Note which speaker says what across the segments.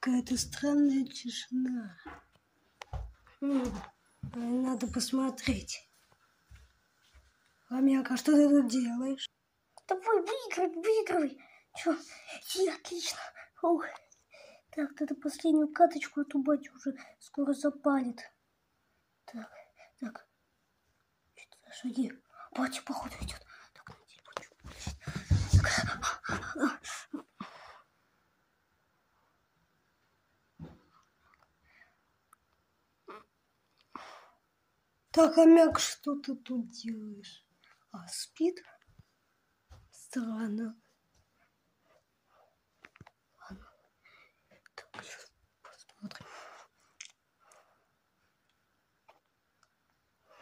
Speaker 1: Какая-то странная тишина. Надо посмотреть. Хомяк, а что ты тут делаешь?
Speaker 2: Давай, выигрывай, выигрывай. Чё? И, отлично. Ух. Так, надо последнюю каточку, то батя уже скоро запалит. Так, так. Что за шаги? Батя, походу, идет. Так, на телефончик. Так.
Speaker 1: Хомяк, что ты тут делаешь? А, спит? Странно. Ладно. Так, сейчас посмотрим.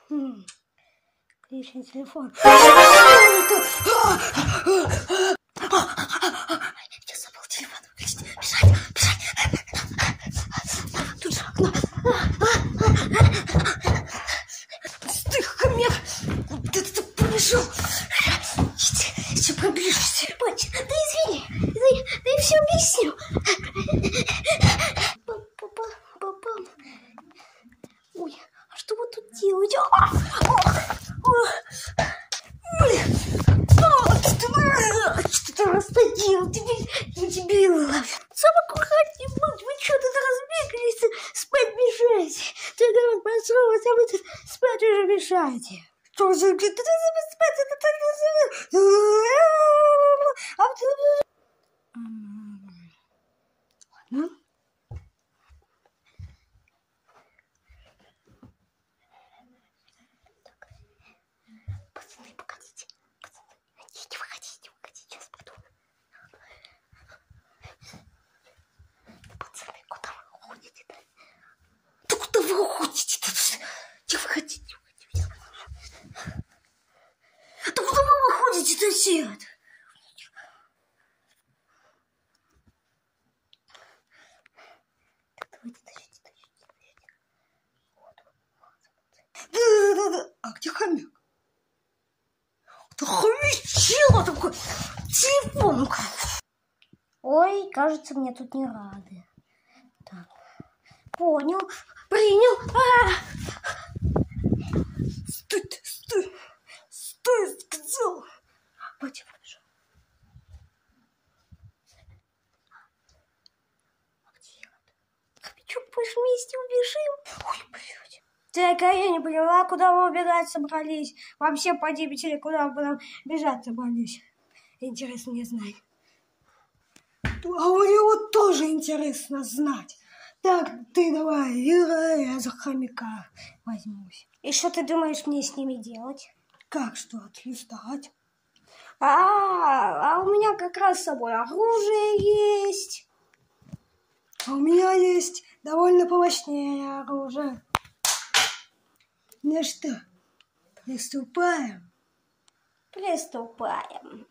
Speaker 1: Хм. Личный телефон.
Speaker 2: Я забыл телефон выключить. Бежать, бежать. Тут же окно.
Speaker 1: Ты, хомяк! Куда ты побежал?
Speaker 2: Иди, еще приближишься. Батя, да извини, да я все объясню. Папа, Ой, а что вы тут делаете? А! О! Ой! А, Что ты- что ты растодил? Тебе, дебил. Сам аккуратней будь. Вы что тут разбегались? Спать мешаете. Ты давай проснулась, а вы тут спать уже мешаете.
Speaker 1: Что ты спать, это так... А ты... Ладно.
Speaker 2: Пацаны, погодите. Пацаны, идите, выходите, выходите, сейчас пойду. Пацаны, куда вы уходите-то? Да куда вы уходите-то? Где вы хотите? Да куда вы выходите-то все? Так, давайте, тащите, тащите, тащите. Вот, вот,
Speaker 1: Да-да-да. А где хомяк? Да хомячило такой. Телефон.
Speaker 2: Ой, кажется, мне тут не рады. Так. Понял. Принял. А!
Speaker 1: Стой, ты, стой. Стой, сказал.
Speaker 2: Батя пришел. А где он? Будешь вместе убежим? Ой, блядь. Так, а я не поняла, куда мы убегать собрались. Вообще подебители, куда мы потом бежать собрались. Интересно мне знать.
Speaker 1: А мне вот тоже интересно знать. Так, ты давай, играй, я за хомяка возьмусь.
Speaker 2: И что ты думаешь мне с ними делать?
Speaker 1: Как что, отлистать?
Speaker 2: А, а у меня как раз с собой оружие есть.
Speaker 1: А у меня есть довольно помощнее оружие. Ну что, приступаем?
Speaker 2: Приступаем.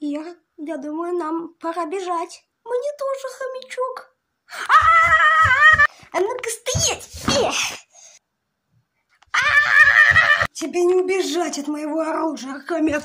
Speaker 2: Ира, я думаю, нам пора бежать. Мне тоже хомячок. А ну-ка стоять!
Speaker 1: Тебе не убежать от моего оружия, хомяк.